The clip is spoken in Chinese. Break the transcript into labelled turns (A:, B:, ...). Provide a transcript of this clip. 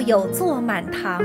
A: 有坐满堂。